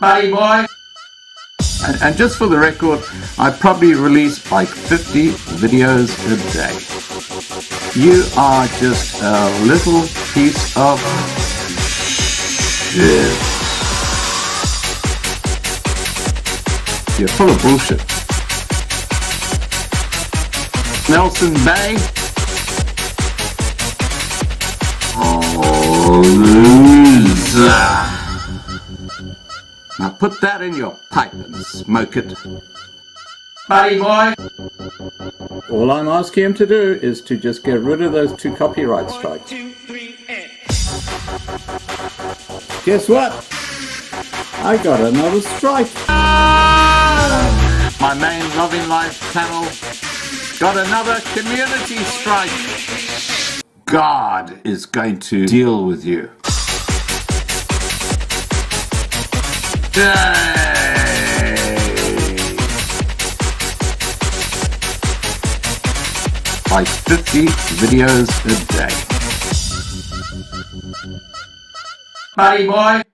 Buddy boy. And, and just for the record, I probably release like 50 videos a day. You are just a little piece of shit. You're full of bullshit. Nelson Bay. Loser. Now put that in your pipe and smoke it. Buddy boy. All I'm asking him to do is to just get rid of those two copyright strikes. Guess what? I got another strike. My main Loving Life channel got another community strike. God is going to deal with you. Like 50 videos a day. Buddy boy.